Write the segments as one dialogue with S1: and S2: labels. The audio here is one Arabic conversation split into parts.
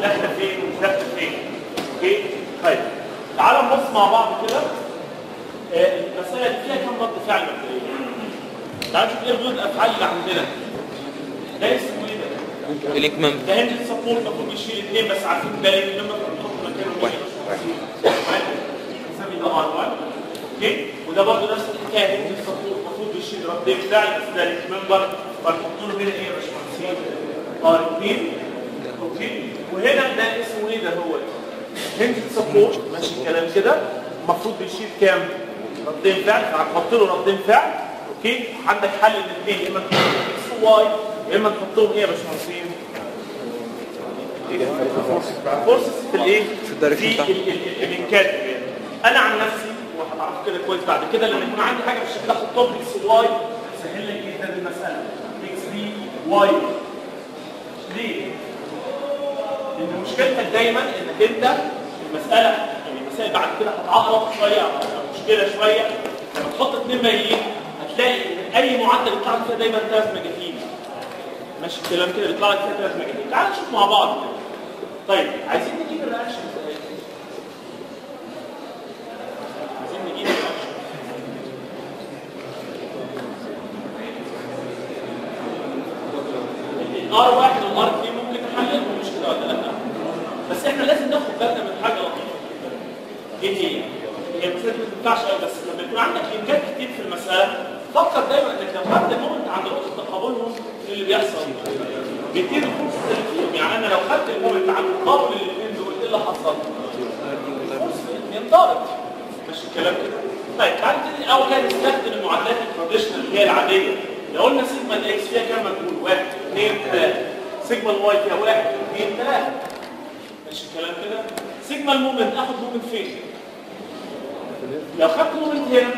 S1: فوق داخله فين؟ ومش داخله فين؟ okay؟ طيب تعالوا نبص مع بعض كده. آه، المساله دي فيها كم رد فعل مبدئيا؟ تعالوا نشوف إيه ردود الأفعال اللي عندنا. ده اسمه إيه ده؟
S2: من
S1: ده hinge support المفروض يشيل اثنين بس عارفين بالك لما تحط مكانه
S2: واحد.
S1: واحد نسمي ده R 1 okay؟ وده برضه نفس الحكاية. hinge support المفروض يشيل ردين فعل بس ده member فنحط له هنا إيه يا باشمهندسين؟ R 2 وهنا ده اسمه إيه ده هو؟ hinge support ماشي الكلام كده. المفروض بيشيل كام؟ ردين فعل. فهنحط له ردين فعل. okay؟ عندك حل الاثنين. يا إما تحط X و Y يا إما تحط لهم إيه يا باشمهندسين؟ forces في الإيه؟
S2: في ال direction
S1: في
S2: بتاعها.
S1: ال- ال- ال link ات أنا عن نفسي وهتعرف كده كويس بعد كده لما يكون عندي حاجة بالشكل ده أحطهم X Y سهل لك جدا المسألة. X بي Y ليه؟ لأن مشكلتك دايما انك أنت المسألة يعني المسائل بعد كده هتعقرب شوية أو مشكلة شوية. لما تحط اثنين مايلين هتلاقي إن أي معدل بيطلع لك فيها دايما ثلاث مجاهيل ماشي؟ الكلام كده بيطلع لك فيها ثلاث مجاهيل تعال نشوف مع بعض. طيب عايزين نجيب ال reaction إزاي؟ عايزين نجيب ال reaction ال R واحد وال R اثنين ممكن نحللهم مش كده ولا لا؟ بس إحنا لازم ناخد بالنا من حاجة لطيفه إيه هي؟ هي المساله دي ما تنفعش قوي بس لما يكون عندك link ات كتير في المساله فكر دايما انك لو خدت ال moment عند نقطه تقابلهم اللي بيحصل. بيبتدي ال forces اللي فيهم يعني أنا لو خدت ال moment عند تقابل الاثنين دول إيه اللي حصل؟ ينضرب مش الكلام كده طيب تعالى نبتدي اول حاجة نستخدم المعادلات ال traditional اللي هي العادية؟ لو قلنا sigma ال X فيها كام؟ مجهول؟ واحد اثنين ثلاثة sigma ال Y فيها واحد اثنين ثلاثة ماشي الكلام كده؟ sigma ال moment آخد moment فين؟ لو خدت moment هنا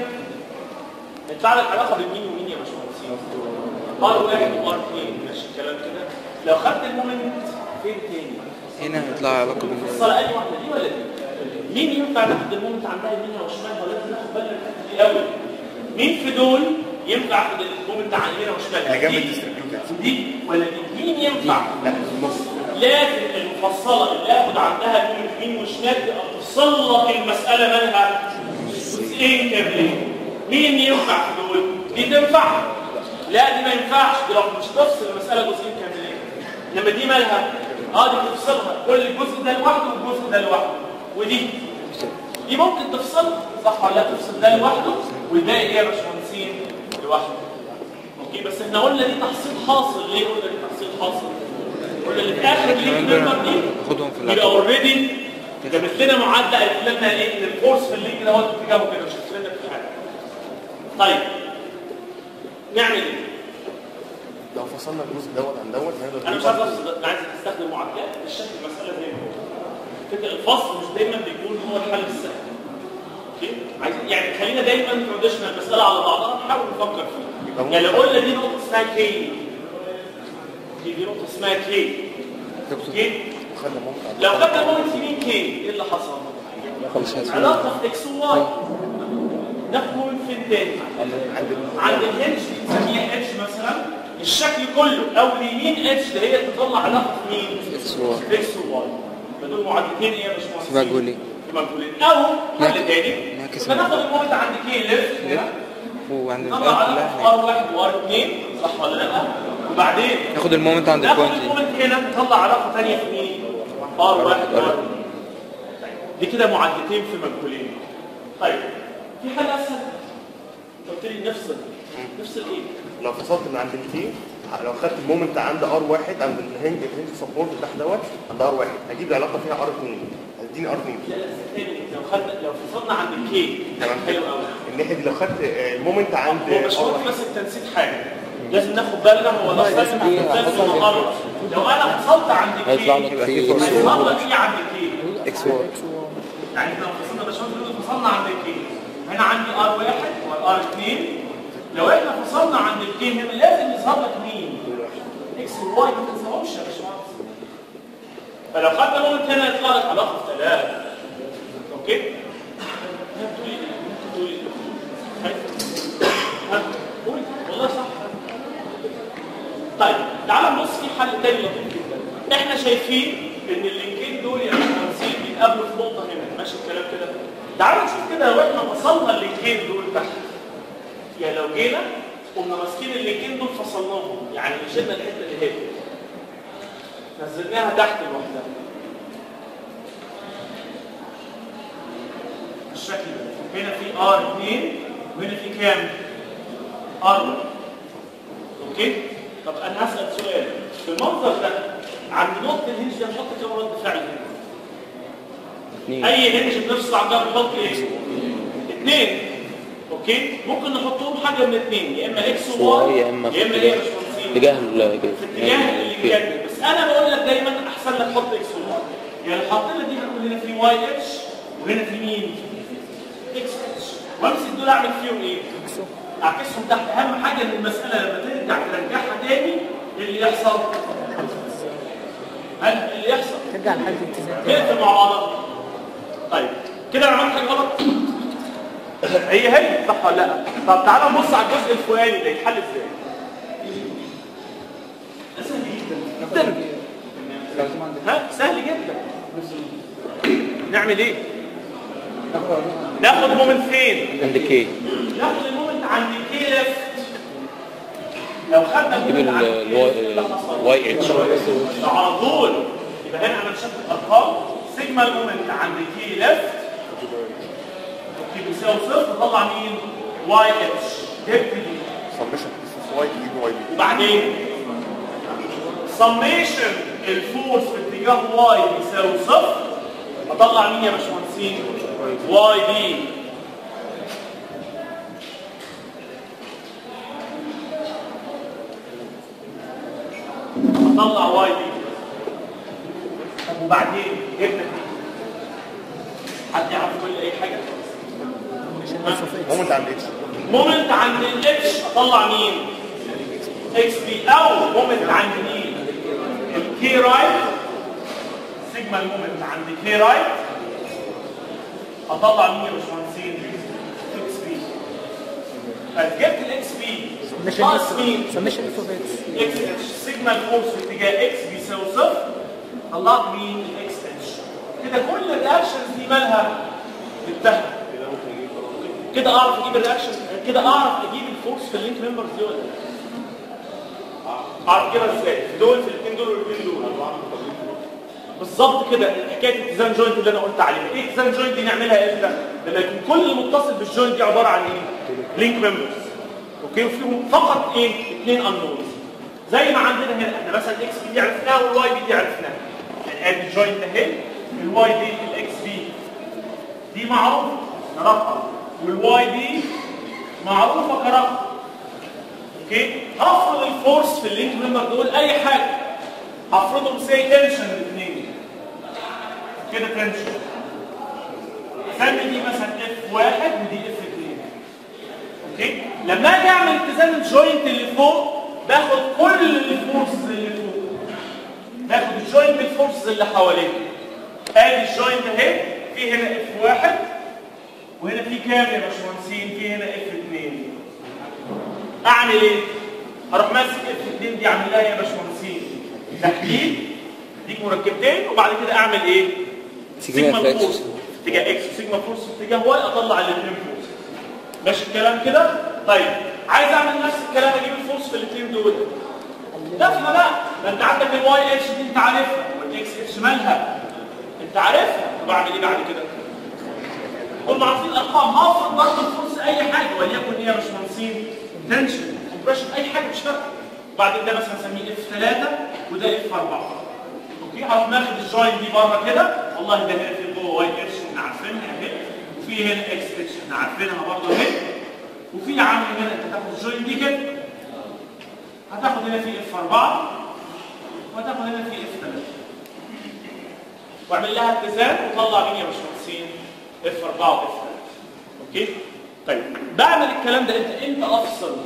S1: يطلع لك علاقة بين مين ومين يا باشمهندسين R واحد و R اثنين ماشي الكلام كده لو خدت ال moment فين تاني
S2: هنا هيطلع علاقة بين
S1: الصلاة أي واحدة دي ولا دي؟ مين ينفع ناخد المومنت عندها يمينها وشمالها ولا لازم ناخد بالنا من دي قوي؟ مين في دول ينفع اخد المومنت عن يمينها وشمالها؟
S3: جنب
S1: دي- دي ولا دي؟ مين ينفع؟
S3: لا النص
S1: لازم المفصلة اللي اخد عندها يمين وشمال تبقى تفصل لك المسألة مالها جزئين كاملين مين ينفع في دول؟ دي تنفع؟ لا دي ما ينفعش. دي لو مش تفصل المسألة جزئين كاملين لما دي مالها؟ آه دي بتفصلها. كل الجزء ده لوحده والجزء ده لوحده. ودي دي ممكن تفصل صح ولا لا؟ تفصل ده لوحده والباقي إيه يا باشمهندسين؟ لوحده. okay بس إحنا قلنا دي تحصيل حاصل. ليه قلنا دي تحصيل حاصل؟ قلنا اللي في اخر ال link
S2: member دي
S1: يبقى already جابت لنا معادلة قالت لنا إيه؟ إن ال force في ال link هو اتجاهه كده مش هتفرق لنا في حاجة طيب. نعمل إيه؟
S3: لو فصلنا الجزء دوت عن دوت هنقدر
S1: أنا مش عايز افصل أنا عايز أستخدم معادلات. بالشكل المسألة زي ما هو. الفصل مش دايما بيكون هو الحل السهل. okay؟ عايزين يعني خلينا دايما traditional المساله على بعضها نحاول نفكر فيها. يعني لو قلنا دي نقطة اسمها K دي دي نقطة اسمها
S3: K okay؟
S1: لو خدنا moment يمين K إيه اللي حصل؟ علاقة في X و Y ناخد moment فين تاني؟
S3: عند ال-
S1: عند ال hinge دي نسميها H مثلا الشكل كله أو اليمين H ده هي تطلع علاقه في مين؟
S2: إكس وواي.
S1: إكس وواي دول معادلتين إيه يا باشمهندس؟
S2: في مجهولين.
S1: في مجهولين أو حل
S2: نعكس-
S1: تاني
S2: نعكس
S1: يبقى ناخد ال moment عند K left
S2: وعند
S1: في R واحد و R اثنين صح ولا لا؟ وبعدين
S2: ناخد ال moment عند
S1: ناخد
S2: ال point دي
S1: ال moment هنا نطلع علاقة ثانية في مين؟ R واحد و R دي كده معادلتين في مجهولين طيب في حل اسهل انت قلت لي نفصل نفصل إيه؟
S3: لو فصلت من عند ال K لو خدت ال moment عند R واحد عند ال hinge ال hinge support اللي تحت دوت عند R واحد. هجيب العلاقه فيها R 2 هتديني R 2
S1: لا لا تاني لو خدنا لو فصلنا عند ال K
S3: تمام.
S1: حلو قوي
S3: الناحيه دي لو خدت آه، ال moment عند
S1: هو مش R
S3: واحد.
S1: بس إنت نسيت حاجة. لازم ناخد بالنا هو لو لازم لازم نقرر لو أنا فصلت عند
S3: ال
S1: K هيطلع إيه عند ال
S2: K X Y.
S1: يعني إحنا لو فصلنا باشمهندس فصلنا عند ال K هنا عندي R واحد و R اثنين لو إحنا فصلنا عند ال K هنا لازم يظهر لك مين؟ X و Y ما تنساهمش يا باشمهندس. فلو خدنا moment هنا يطلع لك علاقه ثلاثة. okay؟ والله صح. طيب تعال نبص في حل تاني لطيف جدا. إحنا شايفين إن اللينكين دول يا باشمهندسين بيتقابلوا في نقطة هنا. ماشي الكلام كده؟ تعالوا نشوف كده لو إحنا فصلنا اللينكين دول تحت يعني لو جينا قمنا ماسكين اللينكين دول فصلناهم. يعني شلنا الحتة اللي هي. نزلناها تحت لوحدها. بالشكل ده هنا في R 2 وهنا في كام؟ R أوكي؟ طب أنا هسأل سؤال. في المنظر ده عند نقطة ال hinge ده نحط كام رد فعل؟ هنا؟ أي hinge بنفصل عندها بنحط إيه؟ اثنين okay؟ ممكن نحطهم حاجة من اثنين يا
S2: إما
S1: X و Y يا إما إيه؟
S2: اتجاه ال-
S1: في اتجاه. اللي بيجنن بس أنا بقول لك دايما أحسن لك حط X و Y. يعني لو حطينا دي هنقول هنا في Y H وهنا في مين؟ X H وأمسك دول أعمل فيهم إيه؟ أعكسهم تحت. أهم حاجة إن المسألة لما ترجع ترجعها تاني اللي يحصل. هل اللي يحصل؟
S4: ترجع لحد الاتزان
S1: نقفل مع بعضها طيب كده أنا عملت حاجة غلط؟ هي هي صح ولا لأ؟ طب تعالى نبص على الجزء الفوقاني ده يتحل إزاي؟ سهل جدا. جدا. ها؟ سهل جدا. نعمل إيه؟ ناخد moment فين؟
S2: عند K
S1: ناخد ال moment عند K left لو خدنا
S2: ال
S1: moment عند
S2: الواي- اتش
S1: على طول. يبقى هنا أنا مشيت الارقام sigma ال moment عند K left okay بيساوي صفر طلع مين؟ Y H جبت دي
S3: summation Y D Y D
S1: وبعدين summation ال force في اتجاه Y بيساوي صفر أطلع مين يا باشمهندسين؟ Y D أطلع Y D وبعدين D حد يعرف كل أي حاجة؟
S3: moment عند H
S1: moment عند ال H اطلع مين؟ X B أو moment عند مين؟ ال K right sigma ال moment عند K right اطلع مين يا باشمهندسين؟ X B فجبت ال X
S4: B
S1: ناقص مين؟
S4: summation of X
S1: X sigma ال force في اتجاه X بيساوي صفر. طلعت مين؟ ال X H كده كل ال reactions دي مالها؟ انتهت كده أعرف أجيب ال reaction كده أعرف أجيب ال force في ال link members دي ولا لأ؟ أعرف أجيبها إزاي؟ دول في الاثنين دول والاثنين دول بالظبط كده حكاية اتزان joint اللي أنا قلت عليها إيه اتزان joint دي نعملها إمتى؟ لما يكون كل متصل بال joint دي عبارة عن إيه؟ link members okay وفيهم فقط إيه؟ اثنين unknowns زي ما عندنا هنا إحنا مثلا X B دي عرفناها وال Y B دي عرفناها ادي ال joint اهي ال Y دي ال X B دي معروفه كرقم وال Y دي معروفة كرقم okay هفرض ال force في ال link member دول أي حاجة. هفرضهم tension الاثنين كده tension سمي دي مثلا F واحد ودي F اثنين okay لما أجي أعمل اتزان ال joint اللي فوق باخد كل ال forces اللي فوق. باخد ال joint ال forces اللي حواليه آدي ال joint اهي في هنا F واحد وهنا في كام يا باشمهندسين؟ في هنا F 2 أعمل إيه؟ هروح ماسك F 2 دي أعمل لها يا باشمهندسين. تحديد ديك مركبتين وبعد كده
S2: أعمل إيه؟
S1: sigma. force. اتجاه X و sigma force اتجاه Y أطلع الاثنين force. ماشي الكلام كده؟ طيب عايز أعمل نفس الكلام أجيب ال force في الاثنين دول. افهم بقى ما انت عندك ال Y H دي انت عارفها وال X H مالها. انت عارفها؟ طب اعمل إيه بعد كده؟ دول معروفين الأرقام. هفرض ضغط الفرص أي حاجة وليكن إيه يا باشمهندسين؟ tension compression أي حاجة مش فارقة. وبعدين ده مثلا نسميه F 3 وده F 4 okay؟ هروح ماخد ال joint دي بره كده. والله ده في جوه Y H إحنا عارفينها اهي وفي هنا X H إحنا عارفينها برضه اهي وفي عم هنا أنت تاخد ال joint دي كده. هتاخد هنا في F 4 وهتاخد هنا في F 3 واعمل لها اتزان وطلع مين يا باشمهندسين F 4 و F 3 okay؟ طيب بعمل الكلام ده إمتى؟ إمتى أفصل؟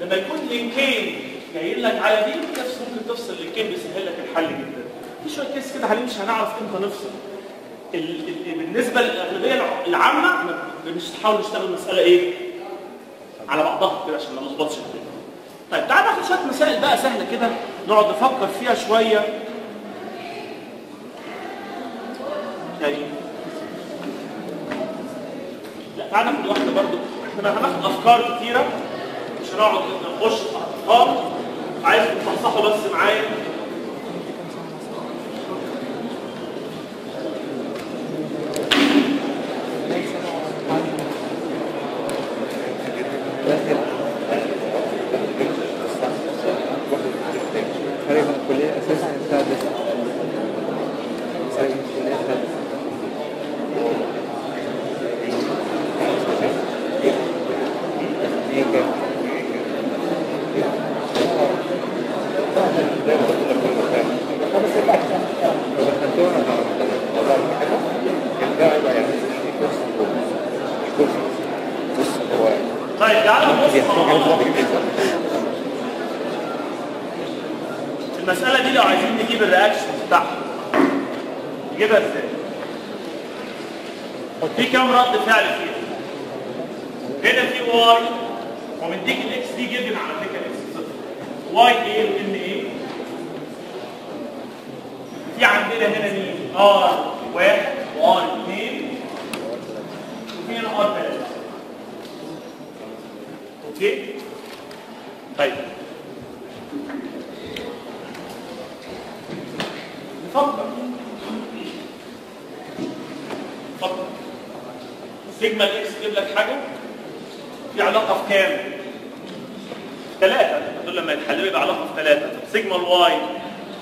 S1: لما يكون لينكين جايين لك على دي نفس ممكن تفصل لينكين بيسهل لك الحل جدا. في شوية كيس كده حاليا مش هنعرف إمتى نفصل. ال ال بالنسبة للأغلبية الع- العامة مش نشتغل المساله إيه؟ على بعضها كده عشان ما نلخبطش الدنيا. طيب تعال ناخد شوية مسائل بقى سهلة كده نقعد نفكر فيها شوية. يعني لا تعالى ناخد واحدة برضو. إحنا هناخد أفكار كتيرة مش هنقعد نخش في أفكار. عايز تصحصحوا بس معايا
S2: فرق من الكلية أساسا السادس فرق من الكلية السادس إيه كده؟ دخلتوها ولا ما
S1: طيب تعالى نبص مع بعض المسألة دي لو عايزين نجيب الرياكشن بتاعها نجيبها إزاي؟ في كام رد فعل فيها؟ هنا في واي ومديك الإكس دي جدا على فكرة إكس صفر. واي إيه وان إيه؟ في عندنا هنا مين؟ آر واحد وار اثنين وفي هنا آر ثلاثة أوكي؟ طيب. نفكر. نفكر. sigma ال X يجيب لك حاجة؟ في علاقة في كام؟ ثلاثة دول لما يتحللوا يبقى علاقة في ثلاثة طب sigma ال Y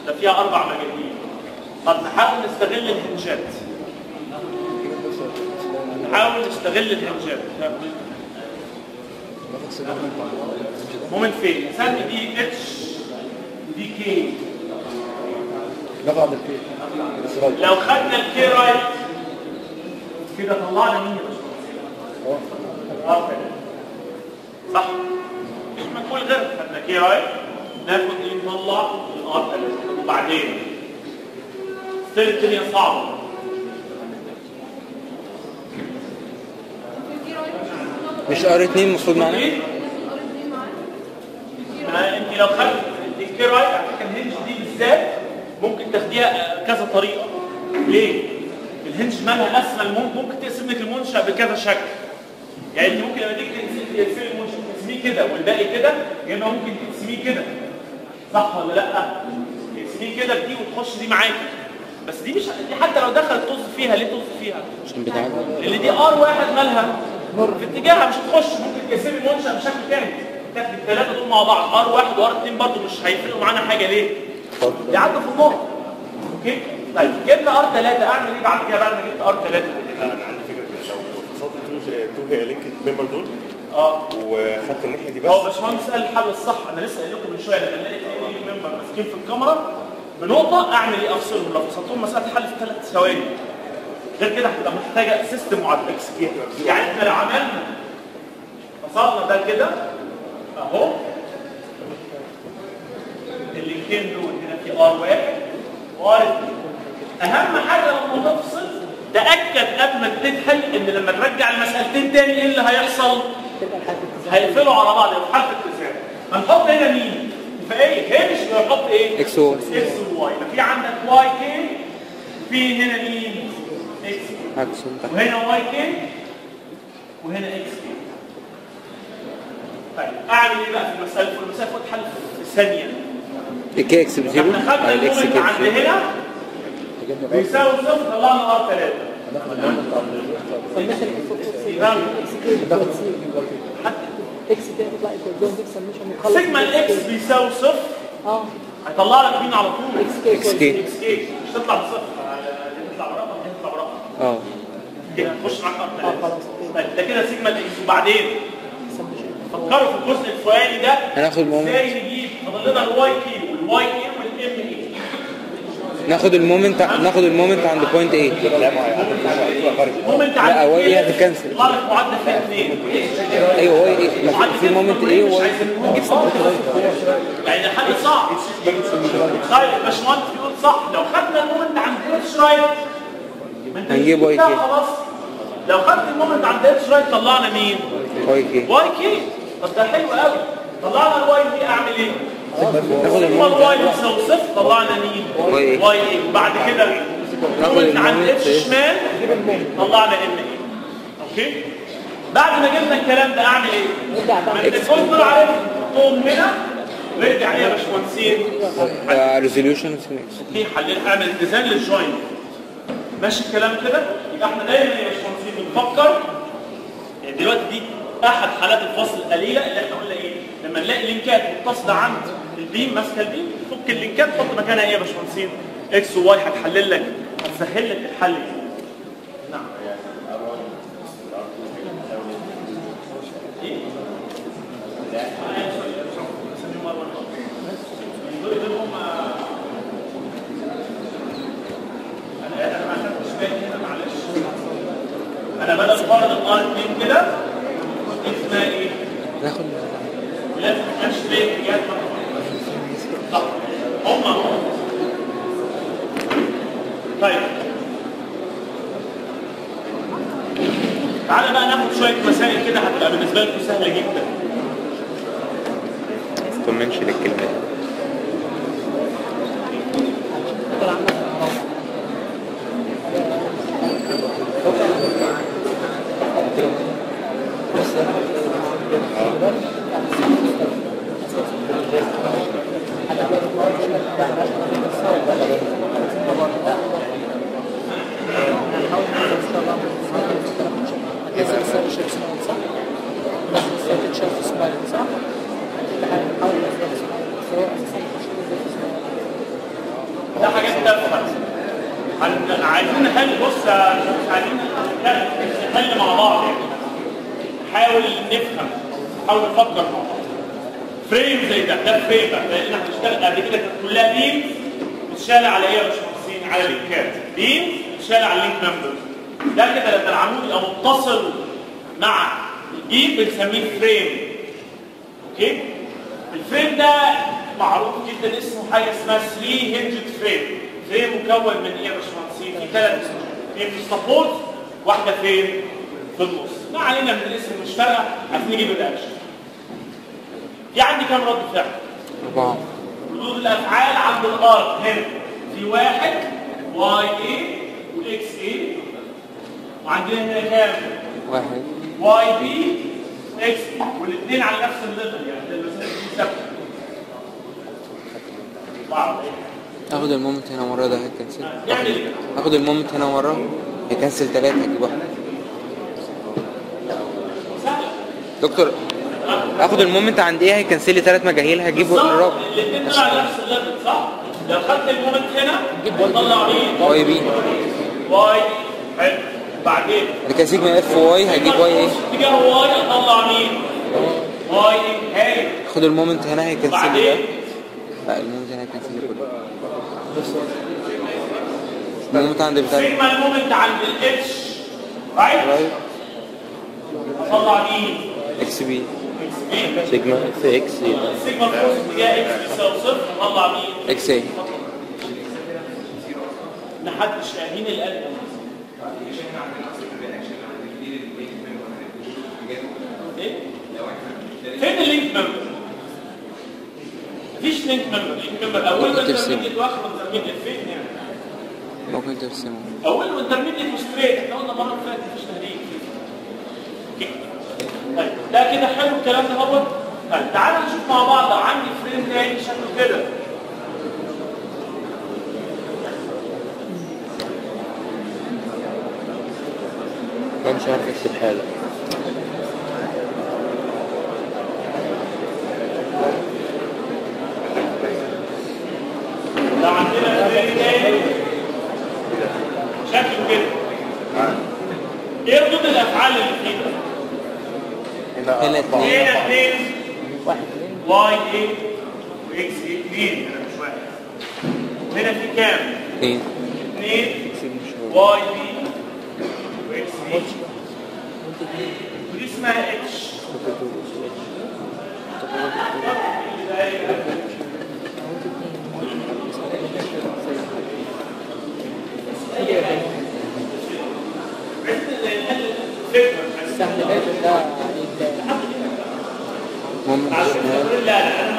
S1: ده فيها أربع مجاميع طب نحاول نستغل ال hinge ات نحاول نستغل ال hinge ات moment فين؟ نسمي دي H ودي K لو خدنا ال K right كده طلعنا مين يا باشمهندس؟ آه. صح. مش مجهول غير K right ناخد إيه نطلع ال R وبعدين still الدنيا صعبه
S2: مش R 2 المفروض معانا؟
S1: ما أنت لو خدت ال K right فكره ال hinge دي بالذات. ممكن تاخديها كذا طريقة. ليه؟ ال hinge مالها أسهل ممكن ممكن تقسم لك المنشأ بكذا شكل. يعني انت ممكن لما تيجي تقسمي المنشا تقسميه كده والباقي كده يا اما ممكن تقسميه كده. صح ولا لأ؟ تقسميه كده بدي وتخش دي معاكي بس دي مش دي حتى لو دخلت طز فيها ليه طز فيها؟
S2: عشان بتاعنا
S1: لأن دي R واحد مالها. في اتجاهها مش هتخش ممكن تقسمي المنشا بشكل تاني. تاخدي الثلاثه دول مع بعض R واحد و R اثنين برضه مش هيفرقوا معانا حاجة. ليه؟ يعدوا في النقط أوكي؟ طيب جبنا R 3 أعمل إيه بعد كده؟ بعد ما جبت آر 3
S3: أنا عندي فكره كده لو اتصلت two هي link member دول.
S1: آه.
S3: وخدت الناحية دي بس.
S1: هو باشمهندس قال الحل الصح أنا لسه قايل لكم من شوية لما نلاقي اثنين member ماسكين في الكمرة بنقطة أعمل إيه أفصلهم. لو فصلتهم مساله حل في ثلاث ثواني. غير كده هتبقى محتاجة system معدل يعني إحنا لو عملنا فصلنا ده كده أهو. اللينكين دول هنا في R واحد. و R اثنين أهم حاجة لما تفصل تأكد قبل ما تتحل إن لما ترجع المسألتين تاني إيه اللي هيحصل؟ هيقفلوا على بعض يبقى حرف اتزان هنحط هنا مين؟ فإيه؟ هي مش هنحط إيه؟
S2: إكس و
S1: إكس وواي يبقى في عندك Y K في هنا مين؟
S2: إكس
S1: وهنا واي كي وهنا إكس كي طيب أعمل إيه بقى في المسألة؟ في المسألة فوت حل في ثانية
S2: الكي إكس بزيرو على الاكس كي
S1: عند هنا بيساوي صفر طلعنا ار 3
S4: سميشن إكس كده تطلع ايكوال زون دي سميشن مخلص
S1: سيجما الإكس بيساوي صفر.
S4: آه
S1: هيطلع لك مين على طول؟
S2: X
S4: K
S2: X
S1: K K مش تطلع بصفر. تطلع برقم تطلع برقم.
S2: آه.
S1: كده تخش معاك R 3
S4: آه خلاص
S1: طيب ده كده sigma ال X. وبعدين؟ فكروا في الجزء الفوقاني ده.
S2: هناخد
S1: إزاي نجيب؟ فاضل لنا ال Y K وال Y A
S2: ناخد ال moment ناخد ال moment عند point A
S3: لا
S2: هو
S1: إيه؟ اثنين
S2: أيوه هو إيه؟ في- moment A
S1: مش
S2: و
S1: عايزين نجيب صفر. يعني حل صعب طيب الباشمهندس بيقول صح. لو خدنا ال moment عند H right
S2: هنجيب
S1: Y
S2: K.
S1: خلاص. لو خدت ال moment عند H right طلعنا مين؟
S2: Y K
S1: Y K طب ده حلو قوي. طلعنا ال Y K اعمل إيه؟ سيجما بتساوي صفر طلعنا مين؟
S2: Y.
S1: Y A؟ وبعد كده. عند
S2: ال
S1: moment H
S2: إيه؟
S1: شمال. طلعنا M A؟ أوكي؟ بعد ما جبنا الكلام ده أعمل إيه؟
S4: نرجع
S1: ما انت دول عارف هنا. وارجع إيه يا باشمهندسين
S2: resolution
S1: دي حلل أعمل design لل joint ماشي الكلام كده؟ يبقى إحنا دايما يا باشمهندسين بنفكر. يعني دلوقتي دي أحد حالات الفصل القليلة اللي إحنا قلنا إيه؟ لما نلاقي link ات متصلة عند ال beam ماسكه ال beam فك ال link ات حط مكانها إيه يا باشمهندسين؟ X و Y هتحلل لك هتسهل لك الحل. نعم. أنا بدل فرض ال R 2 كده اسمها إيه؟
S2: ناخد
S1: لازم ليه اتجاه صح هم. هم طيب تعالى بقى ناخد شوية مسائل كده هتبقى بالنسبة لكم سهلة جدا.
S2: تطمنش للكلمات
S1: ده حاجات تافهه هن- عايزين نحل بص يا شباب، عايزين نتكلم نحل مع بعض يعني نحاول نفهم. نحاول نفكر مع بعض frame زي ده ده frame. لأن إحنا هنشتغل قبل كده. كانت كلها beam متشالة على إيه يا باشمهندسين على link ات beam متشالة على ال link member ده كده لما العمود يبقى متصل مع ال beam بنسميه frame. أوكي؟ ال frame ده معروف جدا اسمه حاجة اسمها 3 hinged frame frame مكون من إيه يا باشمهندسين؟ في ثلاث اثنين في ال support واحدة فين في النص. ما علينا من الاسم مش فارقه عايزين نجيب ال reaction في عندي كام رد فعل؟
S2: أربعة.
S1: ردود الأفعال عند الأرض هنا. في واحد Y A و X A وعندنا هنا كام؟
S2: واحد.
S1: Y B X والاثنين على نفس ال level يعني المسافه دي ثابته آخد
S2: ال moment هنا مرة ده هي
S1: cancel إيه؟
S2: آخد ال moment هنا مرة هي cancel تلاتة هجيب واحد
S1: سهله
S2: دكتور آخد ال moment عند إيه؟ هي cancel لي تلات مجاهيل هجيب
S1: بالظبط.
S2: الرابع
S1: الاثنين دول على نفس ال level صح؟ لو خدت ال moment هنا هتطلع مين؟
S2: Y B.
S1: Y. حلو. بعدين؟
S2: أنا sigma F Y هجيب Y A؟
S1: اتجاه Y اطلع مين؟ Y A.
S2: اخد ال moment هنا هي cancel لي ده. لا ال moment هنا هي cancel لي كله. ال moment عند بتاع
S1: sigma ال moment عند ال H.
S2: right right
S1: اطلع مين؟
S2: X
S1: B sigma
S2: F X sigma
S1: ال force اتجاه X بيساوي صفر اطلع مين؟
S2: X A
S1: محدش فاهمين القلب إيه؟ فين ال link member؟ مفيش link member link
S2: member أول.
S1: intermediate واخر intermediate فين يعني؟
S2: ممكن ترسمه
S1: اول intermediate و straight إحنا قلنا المره اللي فاتت مفيش تهريج طيب ده كده حلو الكلام ده هو. طيب تعالى نشوف مع بعض عندي frame تاني شكله كده.
S2: مش عارف أكتب حاجة
S1: ده عندنا frame تاني شكله كده إيه ردود الافعال اللي فيه ده؟
S3: هنا.
S2: اتنين.
S1: هنا اثنين.
S4: واحد اثنين.
S1: Y A؟ و X A؟ اثنين هنا مش واحد. وهنا في كام؟
S2: اثنين.
S1: اثنين. Y B. و X A؟ ودي اسمها H
S4: سهل ده ده عليه
S2: moment
S1: عشان
S2: شمال
S1: تقول لا لا
S2: أنا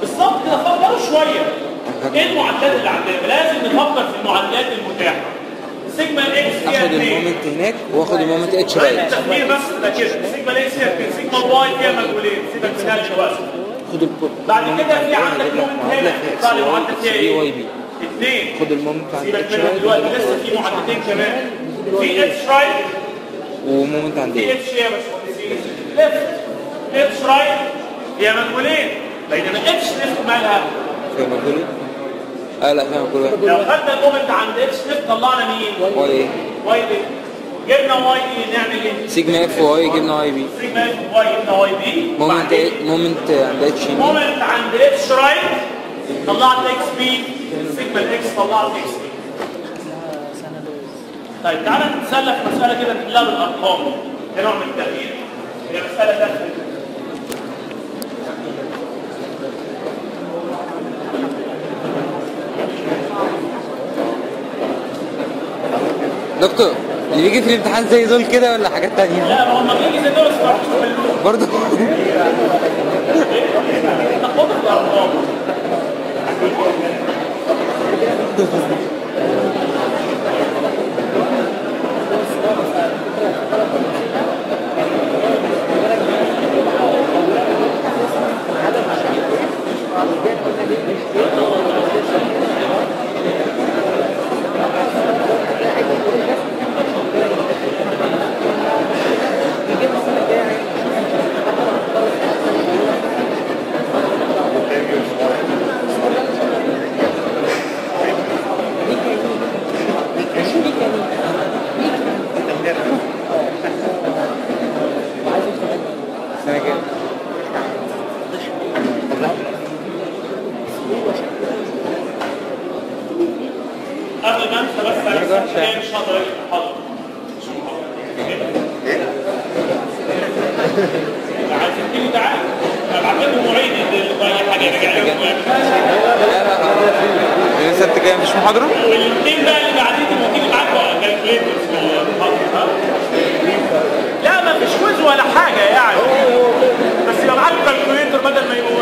S1: بالظبط كده فكروا شوية. إيه المعادلات اللي عندنا؟ لازم نفكر في المعادلات المتاحة. sigma ال X فيها
S2: آخد.
S1: ال
S2: moment هناك وآخد ال moment
S1: H
S2: right right.
S1: التفكير بس ده كده sigma ال X فيها sigma ال Y فيها مجهولين. سيبك من ده دلوقتي
S2: خد البول
S1: بعد كده في عندك moment هنا. يطلع لي معادله فيها Y
S2: A؟
S1: اثنين
S2: خد ال moment عند
S1: سيبك H
S2: right.
S1: دلوقتي. لسه في معادلتين كمان. في H right
S2: و moment عند
S1: في
S2: إيه
S1: H يا باشمهندسين left H right فيها مجهولين بينما H left مالها
S2: فيها مجهول آه لا فيها مجهول واحد
S1: لو خدنا ال moment عند H left طلعنا مين؟
S2: Y A
S1: Y B جبنا Y A نعمل إيه؟
S2: sigma F Y جبنا Y B
S1: sigma F Y جبنا Y
S2: B
S1: moment
S2: moment عند H
S1: moment عند H right طلعت X B sigma ال X طلعت X B طيب تعالى نتسلى في مسألة كده نحلها بالأرقام ده نوع من التغيير هي مسألة داخل
S2: دكتور اللي بيجي في الامتحان زي دول كده ولا حاجات تانية؟
S1: لا ما هم بيجي زي دول بس ما يعرفوش يحلوه
S2: برضه
S1: ناخد الأرقام
S2: سنة كام؟
S1: قبل ما انسى بس أنا
S2: جرش
S1: مسألة
S2: يعني.
S1: مش هقدر أجيب محاضرة عايزين تيجي تعالى ابعت لكم معيد اي حاجة يرجع لكم
S2: لا السبت جاي مش محاضرة؟
S1: والاثنين بقى اللي قاعدين المدير معاكم كالكوليترز؟ لا ما فيش quiz ولا حاجة يعني بس يبقى معاك calculator بدل ما يبقوا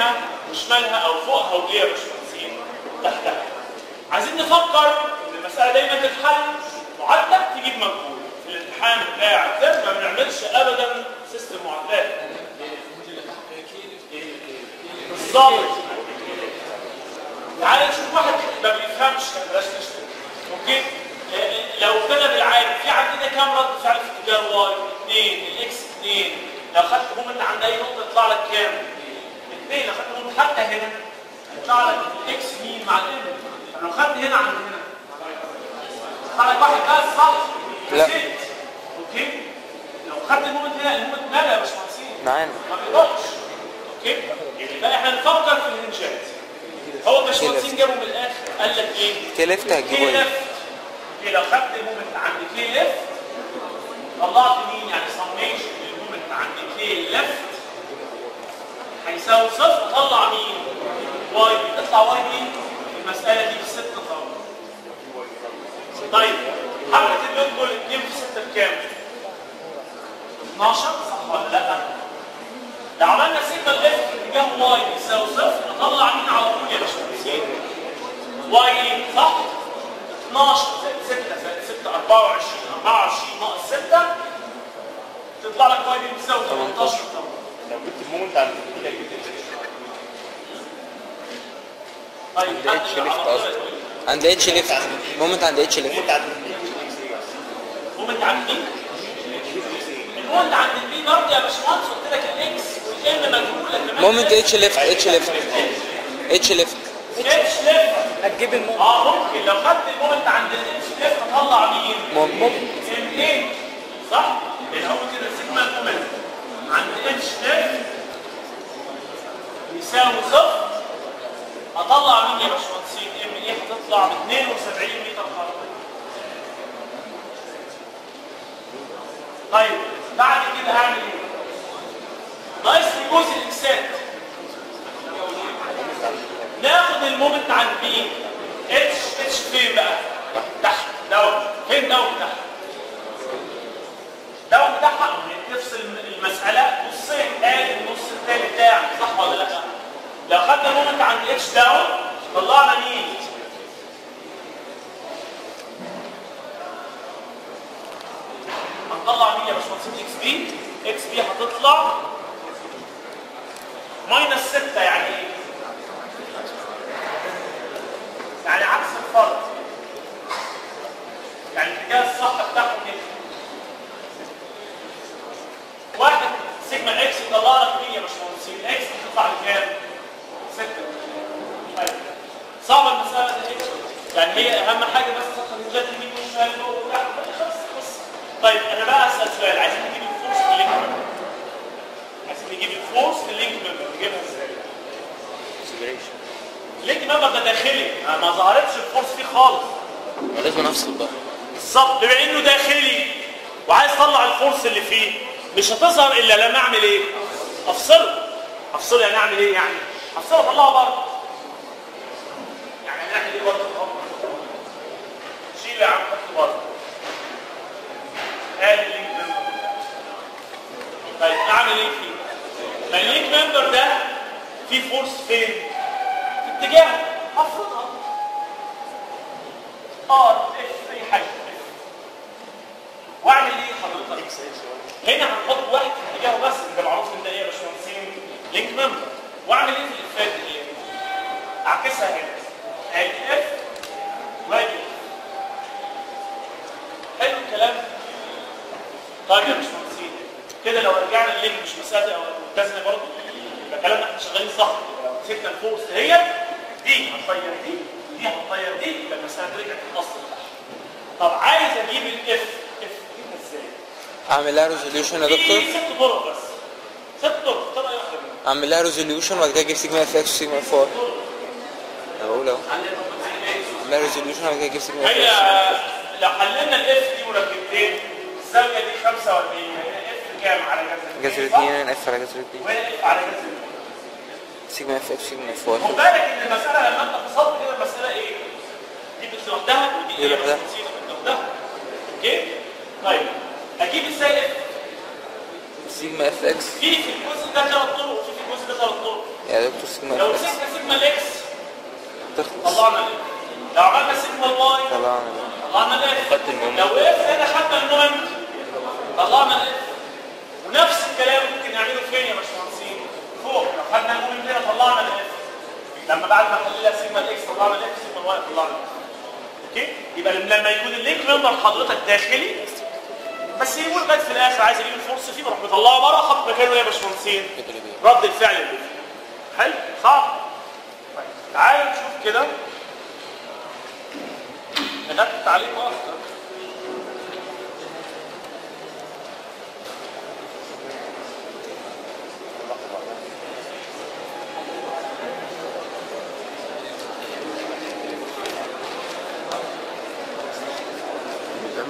S1: يمينها وشمالها أو فوقها ودي يا باشمهندسين تحتها. عايزين نفكر إن المسألة دايما تتحل معادلة تجيب مجهول. في الامتحان بتاع ال term ما بنعملش ابدا system معادلات بالظبط تعالى نشوف واحد ما بيفهمش بلاش نشتم okay؟ لو كده بالعادي في عندنا كام رد فعل في اتجاه Y 2 ال X 2 لو خدت moment عند اي نقطه يطلع لك كام؟ 2 لو خدت moment حتى هنا. يطلع لك ال X مين مع ال M لو خدت هنا عند هنا. يطلع لك واحد بس صح.
S2: لا.
S1: okay؟ لو خدت ال moment هنا ال moment ماله يا باشمهندسين
S2: معانا
S1: ما بيقدرش okay؟ يبقى إحنا نفكر في الهنجات هو الباشمهندسين جابوا من الآخر قال لك إيه؟
S2: K left هتجيبه
S1: كي إيه؟ لو خدت المومنت عند كي ليفت طلعت مين يعني سميشن المومنت عند كي ليفت هيساوي صفر طلع مين واي تطلع واي دي المساله دي بست ضرب طيب حركه اللون دول 2 في 6 بكام؟ 12 صح ولا لا؟ لو عملنا سيجما في اتجاه واي يساوي صفر نطلع مين على طول يا باشمهندس Y صح؟ 12 زائد 6 زائد 6 24 24 ناقص 6 تطلع لك Y دي بتساوي 18 طبعا
S3: لو جبت ال moment عند كده جبت ال H
S1: طيب
S2: عند H left قصدي. عند H left moment عند
S3: H left ال moment عند
S1: moment عند مين؟ ال moment عند ال B برضه يا باشمهندس قلت لك ال X وال M
S2: مجهولة moment H left H left H
S1: left H left
S4: هتجيب ال
S1: moment آه ممكن. لو خدت ال moment عند ال H left هطلع مين؟ moment صح؟ لأن هو كده sigma ال moment عند H left يساوي صفر هطلع مين يا باشمهندسين؟ M A هتطلع ب 72 متر خرطوم طيب بعد كده هعمل إيه؟ ناقص لي جزء الإكسات ناخد ال moment عند مين؟ H H فين بقى؟ تحت down فين down تحت؟ داون بتاعها تفصل المسألة نصين ادي النص الثاني بتاعك صح ولا لا؟ لو خدنا ال moment عند H down طلعنا مين؟ هنطلع مين يا باشمهندس X B؟ X B هتطلع minus 6 يعني إيه؟ يعني عكس الفرض يعني الاتجاه الصح بتاعهم كده واحد sigma X يطلع لك مين يا باشمهندسين؟ X بتطلع لكام؟ 6 طيب. صعبه المسألة دي. يعني هي أهم حاجة بس تفكر الجد يمين وشمال فوق وتحت خلاص بس طيب أنا بقى أسأل سؤال. عايزين نجيب ال force في ال link member عايزين نجيب ال force في ال link member نجيبها إزاي؟ ال link member ده داخلي. ما ظهرتش ال force فيه خالص.
S2: لازم نفصل بقى.
S1: بالظبط. بما إنه داخلي وعايز أطلع ال force اللي فيه. مش هتظهر إلا لما أعمل إيه؟ أفصله أفصله يعني أعمل إيه يعني؟ أفصله اطلعه بره يعني هنعمل إيه برضه؟ شيل يا عم بره ادي ال link member طيب أعمل إيه فيه؟ ما ال link member ده فيه force فين؟ في اتجاهه أفرضها R F اي حاجة واعمل إيه حضرتك؟ هنا هنحط واحد في اتجاهه بس انت معروف ان ده إيه يا باشمهندسين؟ link member واعمل إيه في ال F ات دي؟ اعكسها هنا ادي F وادي. حلو الكلام؟ طيب يا باشمهندسين كده لو رجعنا ال link مش مساله أو متزنة برضه يبقى كلامنا إحنا شغالين صح مسكنا ال force هي دي هتطير دي دي هتطير دي يبقى المساله دي رجعت بتاعها طب عايز أجيب ال F؟
S2: اعمل لها resolution يا دكتور
S1: ست طرق بس ست طرق طريقه واحدة.
S2: اعمل لها resolution وبعد كده أجيب sigma F X و sigma F أنا بقول اهو اعمل لها resolution وبعد كده أجيب sigma F
S1: هي لو حللنا ال F دي مركبتين الزاويه دي 45 هنا F كام على جذر
S2: جذر
S1: اتنين، صح؟
S2: 2 F على جذر 2
S1: وهنا F على جذر اتنين.
S2: sigma F X sigma F Y
S1: خد بالك إن المسألة لما أنت فصلت كده المسألة إيه؟ دي لوحدها ودي
S2: دي؟ لوحدها.
S1: لوحدها okay؟ طيب أجيب إزاي F؟
S2: sigma F X
S1: في في الجزء ده ثلاث طرق وفي في الجزء ده ثلاث طرق.
S2: يا دكتور سيجما
S1: لو
S2: F X
S1: مسكنا sigma ال X
S2: تخلص.
S1: طلعنا ال F لو عملنا sigma ال
S2: Y
S1: طلعنا طلعنا
S2: ال F.
S1: لو F هنا خدنا ال moment طلعنا ال F ونفس الكلام ممكن نعمله فين يا باشمهندسين؟ فوق. لو خدنا ال moment هنا طلعنا ال F. لما بعد ما حللنا سيجما الاكس طلعنا الإف سيجما الواي طلعنا. الاف okay؟ يبقى لما يكون ال link member حضرتك داخلي بس يقول لغاية في الآخر عايز أجيب ال force فيه بروح مطلعه بره حط مكانه إيه يا باشمهندسين. رد الفعل اللي. حلو؟ صح. طيب تعالوا نشوف كده.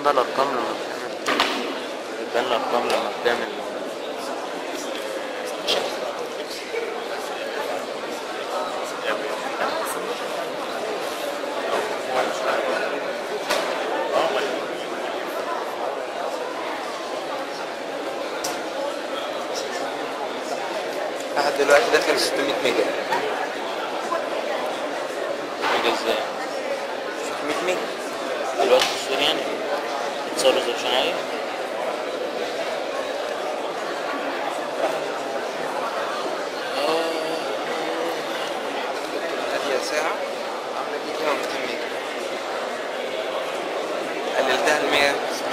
S5: بقى الأرقام لما بتعمل بتبان الأرقام لما بتعمل
S2: لحد دلوقتي داخل 600 ميجا.
S5: حاجة إزاي؟
S2: 600 ميجا.
S5: دلوقتي في يعني؟ بتصور ريزولوشن عالي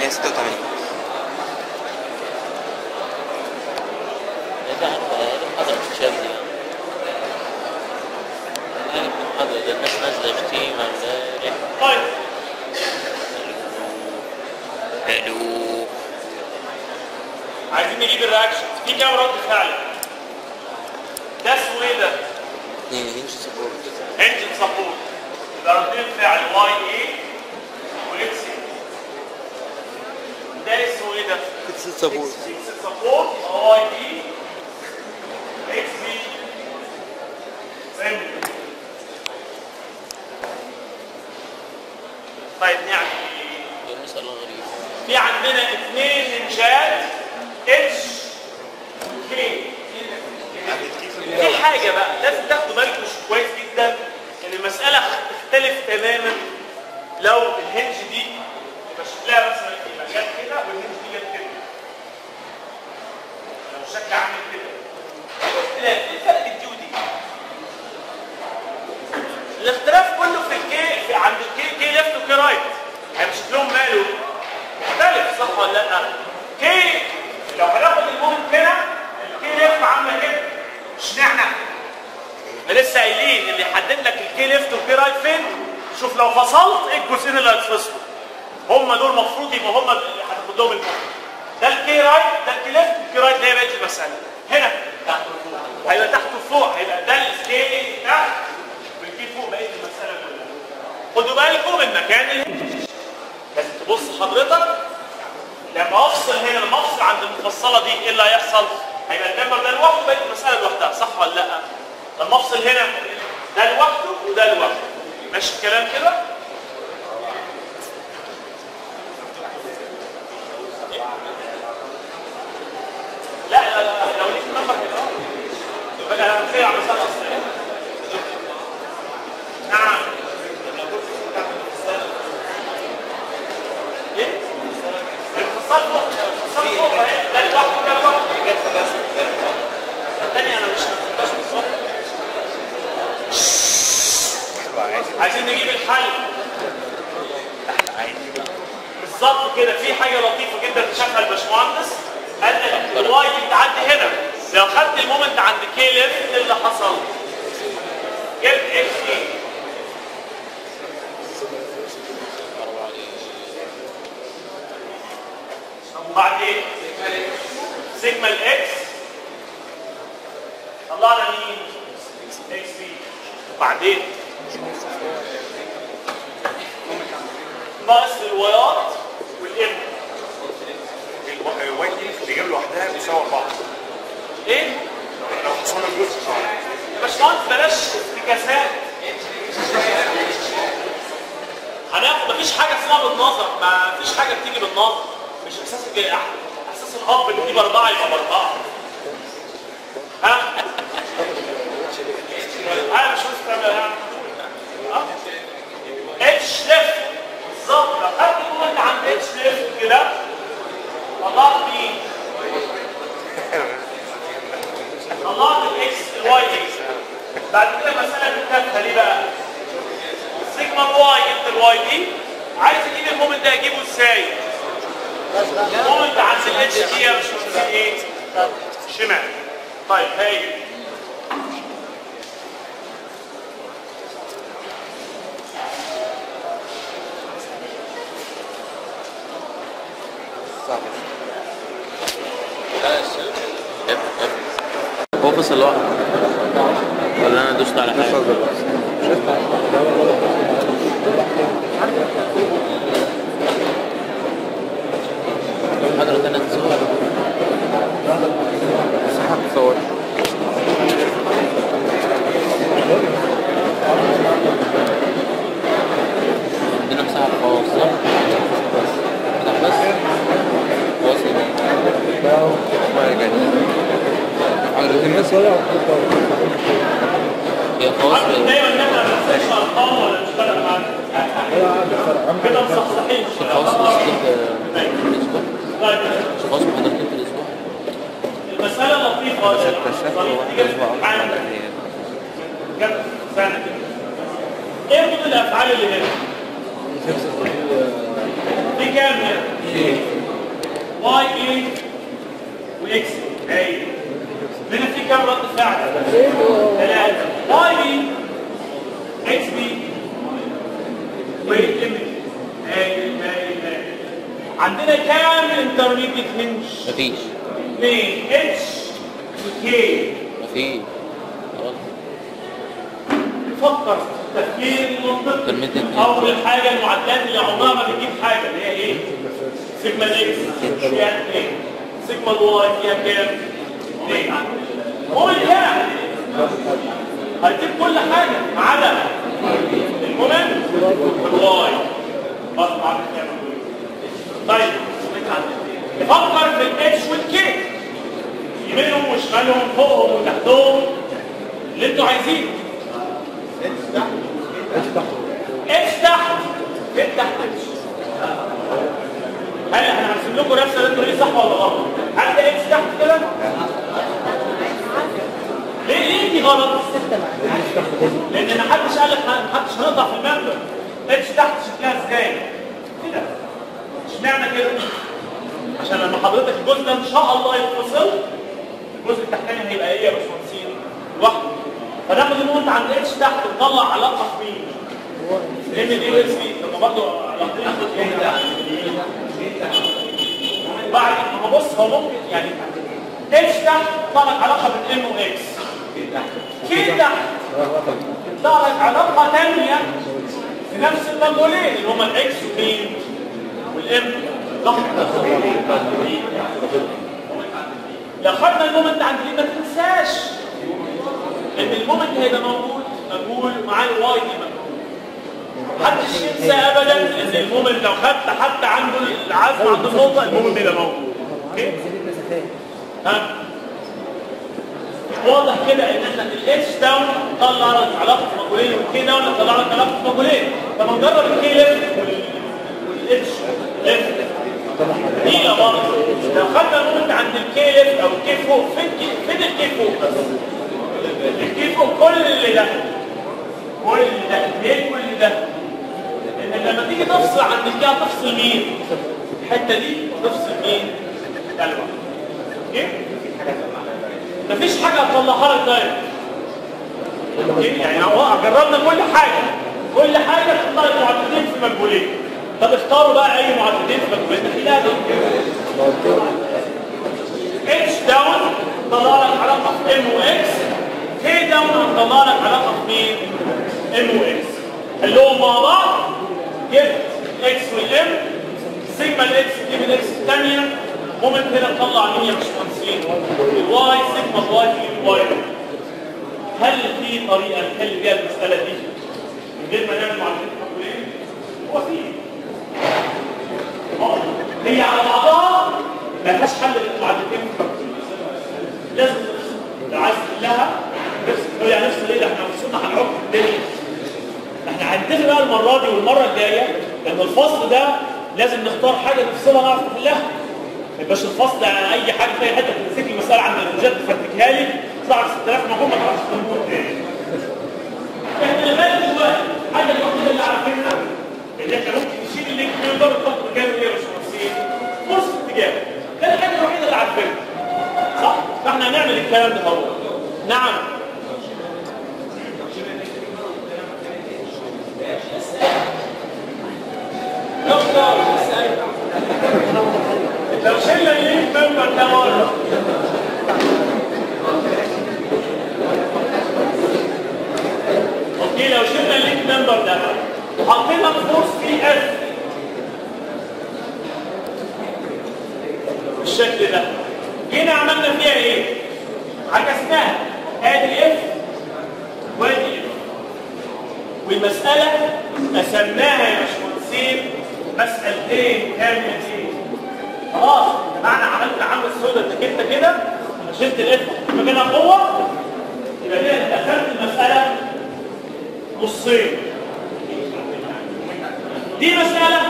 S2: 100 186
S5: إيه ده عارفة إيه محاضرة بتتشاف دي إيه محاضرة ده الناس نازلة شتيمة امبارح
S1: طيب
S5: حلو
S1: عايزين نجيب الرياكشن في كام رد فعل ده اسمه إيه ده؟
S2: هينج سبورت
S1: انجن سبورت يبقى ردين فعل واي اي واكس اي ده اسمه إيه ده؟
S2: اكسل سبورت
S1: إكس سبورت واي بي X B طيب نعمل إيه؟
S5: دي مسألة غريبة
S1: في عندنا اثنين hinge ات H K في حاجة بقى لازم تاخدوا بالكم كويس جدا ان المساله تختلف تماما لو ال hinge دي يبقى شكلها مثلا يبقى جت كده وال hinge دي جت كده لو الشكل عامل كده اختلاف إيه الفرق بين دي ودي؟ الاختلاف كله في ال K في عند ال K K left و K right يعني شكلهم ماله مختلف صح ولا لا؟ K لو هناخد ال moment هنا ال K left عامله كده اشمعنى؟ إحنا لسه قايلين اللي يحدد لك ال K left وال K right فين. شوف لو فصلت إيه الجزئين اللي هيتفصلوا. هم دول المفروض يبقوا هم اللي هتاخد لهم ده الكي رايت ده الكي ليفت الكي رايت هي بقيه المساله هنا تحت وفوق هيبقى تحت وفوق هيبقى ده السكيل تحت والكي فوق بقية المسألة كلها. خدوا بالكم من مكان الهنج لازم تبص حضرتك لما افصل هنا لما افصل عند المفصلة دي إيه اللي هيحصل؟ هيبقى النمبر ده لوحده بقت المسألة لوحدها صح ولا لأ؟ لما افصل هنا ده لوحده وده لوحده ماشي الكلام كده؟ لا لا لا لو ليك النمبر هنا يبقى أنا هنفرق على مساله اصليه نعم إيه؟ الانفصال فوق الانفصال فوق اهي ده لوحده ده لوحده الثاني أنا مش مش بالظبط عايزين نجيب الحل. بالظبط كده. في حاجة لطيفة جدا شافها الباشمهندس. قال لك ال Y دي بتعدي هنا. لو خدت ال moment عند K left إيه اللي حصل؟ جبت X A؟ وبعدين سيجما الاكس طلعنا مين؟ إكس بي وبعدين ناقص الوايات والام
S3: الواي دي بيجيب لوحدها بيساوي بعض
S1: إيه؟
S3: لو حصلنا الجزء
S1: يا باشمهندس بلاش افتكاسات هناخد مفيش حاجة اسمها بالنظر ما فيش حاجة بتيجي بالنظر مش أساس الج- أساس الهب اللي دي باربعه يبقى باربعه ها؟ أنا مش عايز تعمل ها؟ اتش ليفت بالظبط لو خدت الجمله عند اتش ليفت كده طلعت مين؟ طلعت الاكس الواي إكس بعد كده المساله بتكافئها ليه بقى؟ sigma ال Y جبت ال Y دي ده اجيبه إزاي؟ moment عند ال H دي يا باشمهندس إيه؟ شمال طيب هاي
S2: صعب
S5: F F هو فصل لوحده ولا أنا دوست على حاجة محاضرة تانية تصور
S2: صح تصور
S5: عندنا مساحة خاصة فتح بس واصل
S2: ما رجعت على الناس ولا
S5: هي خاص
S1: دايما إحنا ما ارقام ولا مش فارق معانا كده مصحصحين
S2: واحد أسبوع
S1: عن إيه ردود الافعال اللي هنا؟ في كام؟ واي إيه واكس هنا في كام رد فعل؟ ثلاثة واي بي بي عندنا كام انترميديت هنج؟
S5: مفيش
S1: اثنين اتش وكي
S5: مفيش
S1: فكر في التفكير المنطقي.
S5: Intermittent.
S1: أول حاجة المعادلات اللي عمرها ما بتجيب حاجة. اللي هي إيه؟ sigma ال X فيها 2 sigma ال Y فيها كام؟ 2 هو كام هتجيب كل حاجة ما عدا ال moment وال Y بس معاك كام طيب فكر في ال H وال K يمينهم وشمالهم فوقهم وتحتهم. اللي أنتوا عايزينه. H تحت. فين تحت. H هل إحنا هنرسم لكم رسمه أنتوا إيه صح ولا غلط؟ ده H تحت كده؟ ليه ليه دي غلط؟ لأن ما حدش قال لك ما حدش هنقطع في ال member. H تحت شكلها إزاي؟ كده. اشمعنى كده؟ عشان لما حضرتك الجزء ده إن شاء الله يتفصل الجزء التحتاني هيبقى إيه يا باشمهندسين لوحده. فناخد المومنت عند اتش تحت نطلع علاقة مين لأن دي اس بي طب برضه بعد ما بص هو ممكن يعني اتش تحت طلع علاقة بين ام واكس كي تحت طلع علاقه ثانية في نفس المنجولين اللي هما الإكس ومين والإم. ضغط لو خدنا ال moment عند دي ما تنساش إن ال moment هيبقى موجود. مجهول معاه ال Y دي محدش ينسى ابدا إن ال moment لو خدت حتى عنده العزم عند النقطة ال moment بيبقى موجود. okay؟ ها؟ واضح كده إن إحنا ال H down طلع لك علاقة مجهولين وال K down طلع لك علاقة مجهولين طب نجرب ال K left وال H left. دي برضه لو خدنا ال moment عند ال K left أو ال K فوق فين فين ال K فوق بس؟ ال K فوق كل ده. كل ده. ليه كل ده؟ لأن لما تيجي تفصل عند ال K هتفصل مين؟ الحتة دي تفصل مين؟ لوحده okay؟ مفيش حاجة هتطلعها لك direct. okay يعني هو جربنا كل حاجة. كل حاجة تطلع لك معادلتين في مجهولين. طب اختاروا بقى أي معادلتين في مجهولين. دول H down طلع لك علاقة في M و X K down هتطلع لك علاقة في M و X حلهم مع بعض. جبت X وال M sigma ال X من ال X الثانية moment هنا يا باشمهندسين ال Y sigma ال Y في ال Y هل في طريقة نحل بيها المسألة دي؟ من غير ما نعمل معادلتين مقبولين هو في. آه. هي على بعضها ما لهاش حل للمعادلتين لازم نفصل لو عايز تحلها نفصل يعني إيه ده إحنا وصلنا هنعك الدنيا إحنا هنتفق بقى المرة دي والمرة الجاية إن الفصل ده لازم نختار حاجة نفصلها نعرف نحلها. ما يبقاش الفصل على أي حاجة في أي حتة تمسك لي مساله عن الانجاز فتكها لي تطلع 6000 معلومه ما تعرفش. تنطق إيه. إحنا لغايه دلوقتي حاجة الوحيده اللي عارفينها اللي إحنا ممكن نشيل الكمبيوتر الخط مكانه إيه مش ناقصين فرصة اتجاه ده الحاجة الوحيدة اللي عارفينها صح؟ فإحنا هنعمل الكلام ده هو. نعم No, no, لو شلنا ال link member ده مره okay لو شلنا ال link member ده وحطينا force في F بالشكل ده. جينا عملنا فيها إيه؟ عكسناها. أدي F وأدي F والمسألة قسمناها يا باشمهندسين مسألتين كاملتين خلاص انت عملت العملة السوداء انك انت كده شلت الاف مكانها قوة يبقى كده انت قسمت المسألة نصين. دي مسألة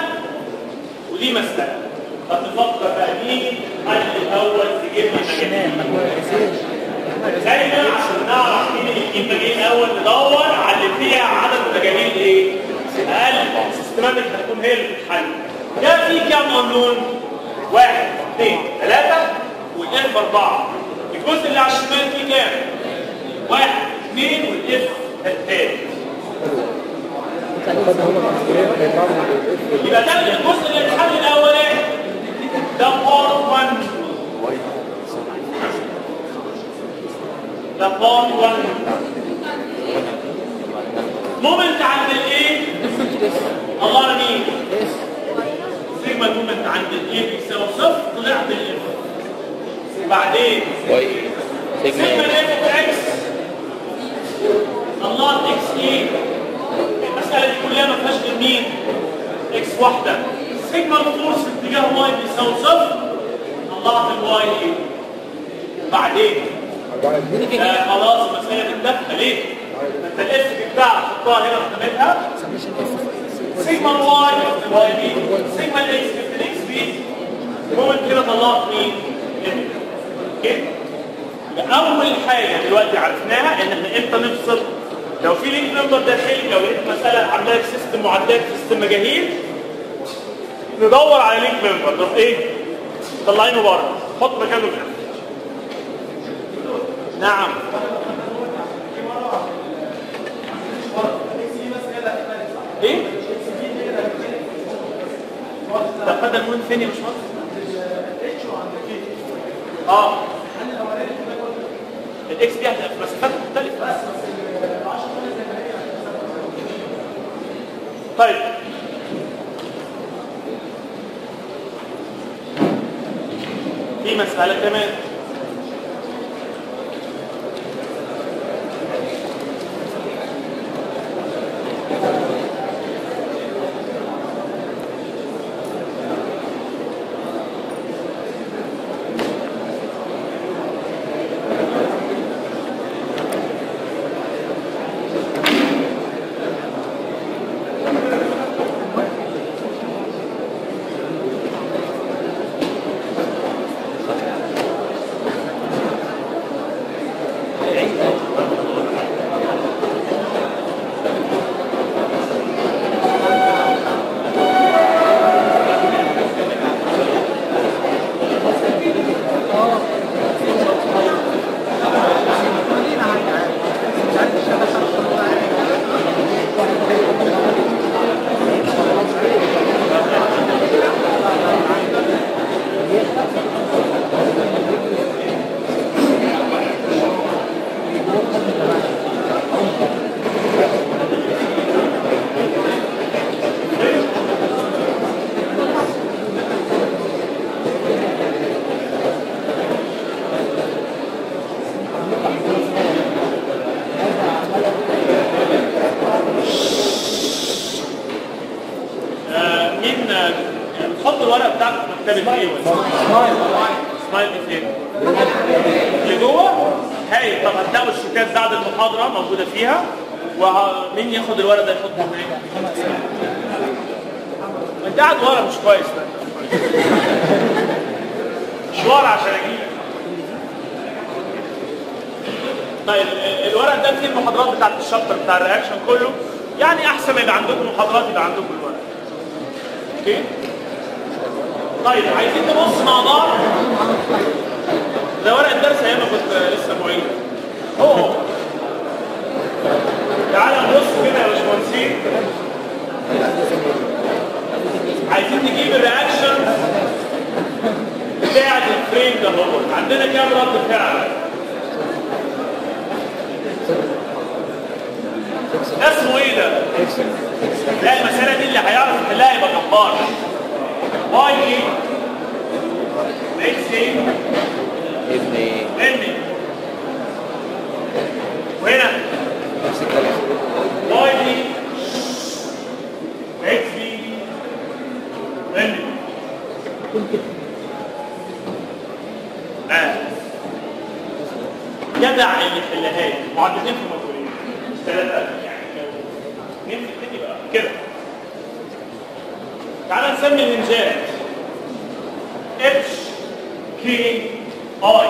S1: ودي مسألة. طب نفكر بقى مين الحل الأول تجيب لنا مجانين دايما عشان نعرف مين اللي يجيب مجانين الأول ندور على اللي فيها عدد المجانين إيه؟ أقل systematic هتكون هي اللي بتحل ده في كام قانون؟ واحد اثنين ثلاثة وال F أربعة. الجزء اللي على الشمال فيه كام؟ واحد اثنين وال F الثالث يبقى ده الجزء اللي اتحل الأولاني. ده part 1 ده part 1 moment عند ال A الله مين sigma moment عند ال A بيساوي صفر طلع بال F
S5: وبعدين
S1: Y
S5: sigma
S1: F X الله X A المسألة دي كلها ما فيهاش غير مين؟ X واحدة. sigma ال force في اتجاه Y بيساوي صفر. طلعت ال Y A؟ بعدين. آه خلاص المسألة دي انتهت ليه؟ ما انت الاس بتاعك حطها هنا في الواي بي سيجما الاكس في الاكس بي المهم كده طلعت مين؟ يبقى اول حاجة دلوقتي عرفناها إن إحنا إمتى نفصل. لو في لينك نمبر داخلي لو لقيت مسألة عامله لك سيستم معدات سيستم مجاهيل ندور على لينك ممبر طب إيه؟ طلعينه بره حط مكانه كده. نعم. إيه؟ ده يكون فين يا باشمهندس آه. الاكس دي مسافات مختلفه طيب. في مسألة كمان. آه. جدع لي معدتين في الموتورين ثلاثة يعني في اثنين يبقى كده. تعال نسمي الإنجاز. اتش كي اي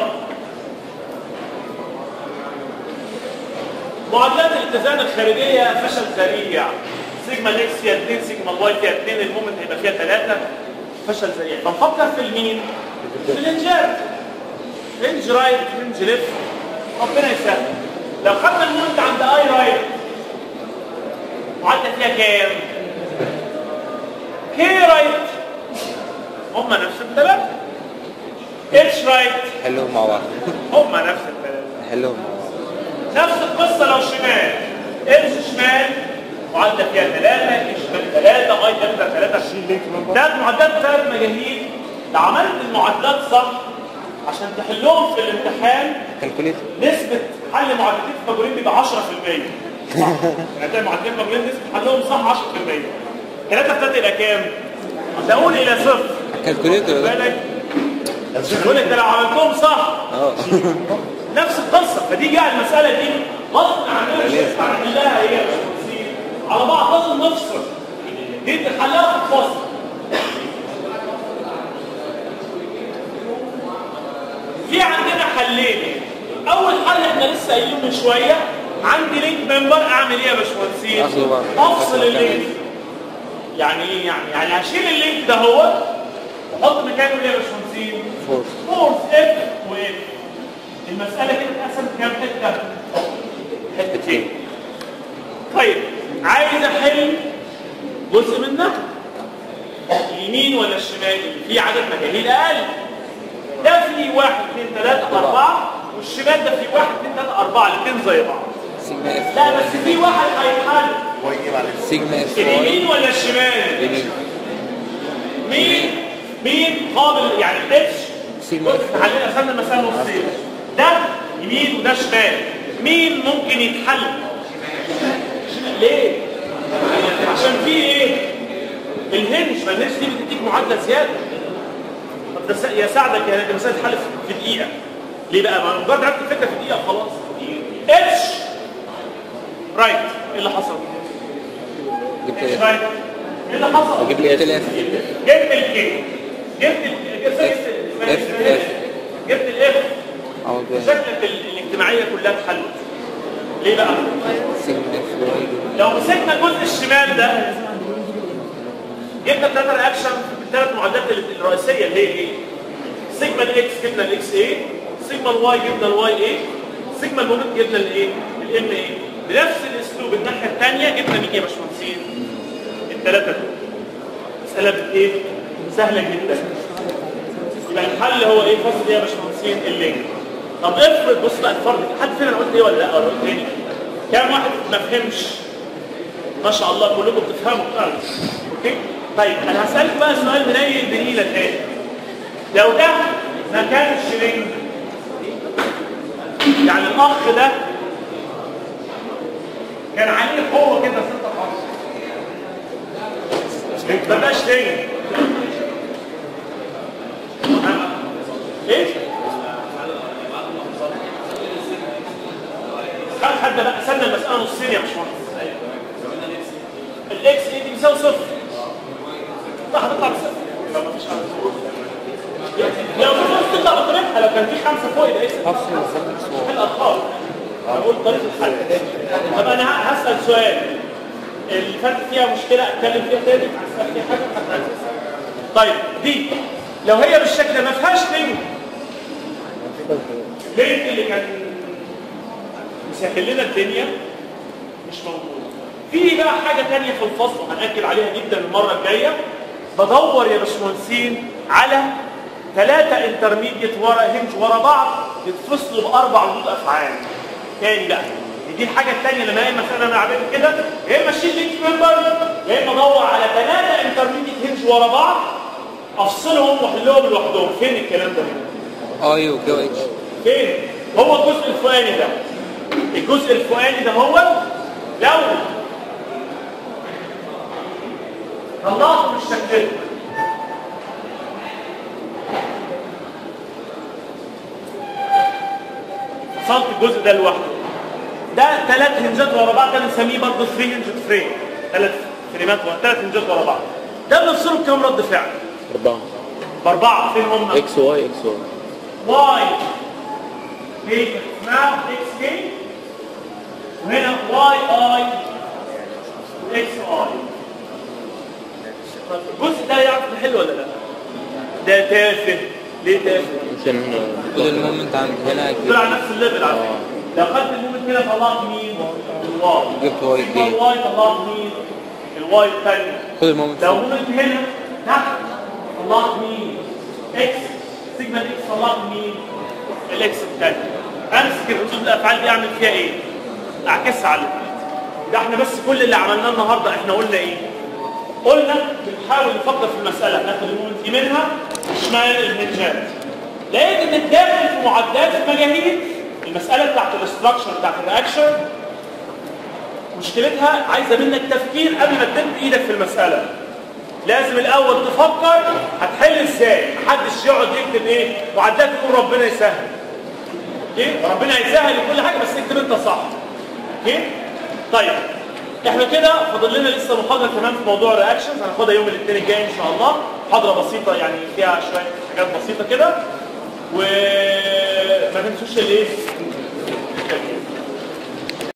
S1: معادلات الاتزان الخارجية فشل ذريع. سيجما الاكس فيها 2 سيجما الواي فيها 2 المومنت هيبقى فيها 3 فشل ذريع. فنفكر في المين؟ في الإنجاز. رينج right رينج left ربنا يسهل لو خدنا ال moment عند I right معدل فيها كام؟ K right هم نفس الثلاثة H right
S2: حلهم مع بعض.
S1: هم نفس الثلاثة
S2: حلهم مع بعض.
S1: نفس القصة لو شمال. H شمال؟ معدل فيها ثلاثة اتش شمال؟ ثلاثة آي ثلاثة.
S3: شيل لينك نمبر
S1: ثلاث معدلات ثلاث مجاهيل لو عملت المعادلات صح عشان تحلهم في الامتحان
S2: كالكوليتر.
S1: نسبة حل معادلتين في مجهولين بيبقى 10% صح يعني معادلتين في مجهولين نسبة حلهم صح 10% 3 في 3 إلى كام؟ تقول إلى صفر.
S2: كالكوليتر
S1: بالك؟ يقول لك ده لو عملتهم صح.
S2: آه.
S1: نفس القصة. فدي جاء المسألة دي. غصب عننا مش هينفع نحلها هي على بعض لازم نفصل دي تحلها في الفصل. في عندنا حلين. أول حل إحنا لسه قايلينه من شوية عندي link member أعمل إيه يا باشمهندسين.
S2: أفصل
S1: ال link. يعني إيه يعني؟ يعني هشيل ال link ده هو واحط مكانه إيه يا باشمهندسين؟
S2: force
S1: force F واف المسألة كده اتقسمت كام حتة حتتين طيب عايز أحل جزء منها اليمين ولا الشمال في عدد مجاهيل أقل. ده في واحد اثنين ثلاثة أربعة. والشمال ده في واحد اثنين ثلاثة أربعة. الاثنين زي بعض. لا بس في واحد هيتحل.
S2: سيجما إف.
S1: اليمين ولا الشمال؟
S2: يمين
S1: مين؟ مين؟ قابل يعني ال
S2: H sigma
S1: F. حلينا المسألة نصين. ده يمين وده شمال. مين ممكن يتحل؟ ليه؟ عشان في إيه؟ ال hinge ما ال hinge دي بتديك معادلة زيادة. ده يساعدك يا ده مسألة تحل في دقيقة. ليه بقى؟ ما مجرد عرفت الفكرة في دقيقة خلاص. H right إيه اللي حصل؟
S2: جبت
S1: اتش رايت إيه اللي حصل؟
S2: جبت الاف
S1: جبت الكي جبت ال- جبت
S2: اف اف اف
S1: جبت الاف ال- الاجتماعية كلها اتحلت. ليه بقى؟ لو مسكنا الجزء الشمال ده جبنا ثلاثة رياكشن الثلاث معادلات ال- الرئيسية اللي هي إيه؟ سيجما الاكس جبنا الاكس إيه؟ سيجما الواي جبنا الواي إيه؟ سيجما المومنت جبنا الايه؟ ال M إيه؟ بنفس الأسلوب الناحية الثانية جبنا مين يا باشمهندسين؟ الثلاثة دول بت إيه؟ سهلة جدا يبقى الحل هو إيه؟ فصل إيه يا باشمهندسين؟ ال link طب افرض بص بقى الفرق حد فينا قلت إيه ولا لأ ولا تاني؟ كام واحد ما فهمش؟ ما شاء الله كلكم بتفهموا فعلا okay طيب أنا هسألك بقى سؤال منيل بنيله تاني لو ده مكان الشرينج يعني الأخ ده كان عليه قوة كده ستة خمسة
S3: لينك
S1: ما بقاش تاني. إيه؟ خد حد بقى سنة المسألة نصين يا باشمهندس. الاكس إيه دي بيساوي صفر. صح هتطلع بصفر يبقى مفيش لو في نص تطلع بطريقها لو كان في خمسة فوق يبقى X
S2: افصل الزمن
S1: في الارقام أقول طريقة الحل طب أنا ه- هسأل سؤال اللي فاتت فيها مشكلة اتكلم فيها تاني. طيب دي لو هي بالشكل ده ما فيهاش link ال link اللي كان مسهل لنا الدنيا مش موجود في بقى حاجة تانية في الفصل هنأكد عليها جدا المرة الجاية بدور يا باشمهندسين على ثلاثة intermediate ورا hinge ورا بعض يتفصلوا بأربع ردود أفعال. تاني بقى دي الحاجة التانية لما هي مثلا أنا عامل كده يا إما أشيل link member يا إما أدور على ثلاثة intermediate hinge ورا بعض أفصلهم وأحلهم لوحدهم، فين الكلام ده؟
S2: اي وكيو اتش
S1: فين؟ هو الجزء الفوقاني ده. الجزء الفوقاني ده هو لو طلعته من شكلته فصلت الجزء ده لوحده. ده ثلاث هنجات ورا بعض ده بنسميه برضه 3 هنج فريم ثلاث فريمات ورا ثلاث هنجات ورا بعض. ده بنفصله بكام رد فعل؟
S6: أربعة.
S1: بأربعة فين هم؟
S6: إكس واي إكس واي
S1: واي. كي اسمها إكس كي وهنا واي اي إكس اي الجزء ده يعرف نحل ولا لا؟ ده تافه ليه تافه؟
S6: عشان
S2: خد المومنت عند هنا
S1: على نفس الليفل على فكرة لو خدت المومنت كده طلعت مين؟ الواي
S2: جبت واي دي
S1: الواي طلعت مين؟ الواي الثانية
S2: خد المومنت
S1: لو
S2: فوق.
S1: مومنت هنا تحت طلعت مين؟ إكس سيجما إكس طلعت مين؟ الاكس الثاني امسك الردود الأفعال دي اعمل فيها إيه؟ أعكسها على ده إحنا بس كل اللي عملناه النهارده إحنا قلنا إيه؟ قلنا بنحاول نفكر في المسألة ناخد المومنت دي منها شمال الهنجات لقيت إن الداخل في معدات المجاهيل المسألة بتاعت الاستراكشر بتاعت الرياكشن مشكلتها عايزة منك تفكير قبل ما تمد إيدك في المسألة. لازم الأول تفكر هتحل إزاي؟ محدش يقعد يكتب إيه؟ معدات يقول ربنا يسهل. okay ربنا يسهل كل حاجة بس اكتب أنت صح. okay طيب. إحنا كده فاضل لنا لسه محاضرة كمان في موضوع ال reactions هناخدها يوم الاثنين الجاي إن شاء الله. محاضرة بسيطة يعني فيها شوية حاجات بسيطة كده. وما تنسوش الإيه؟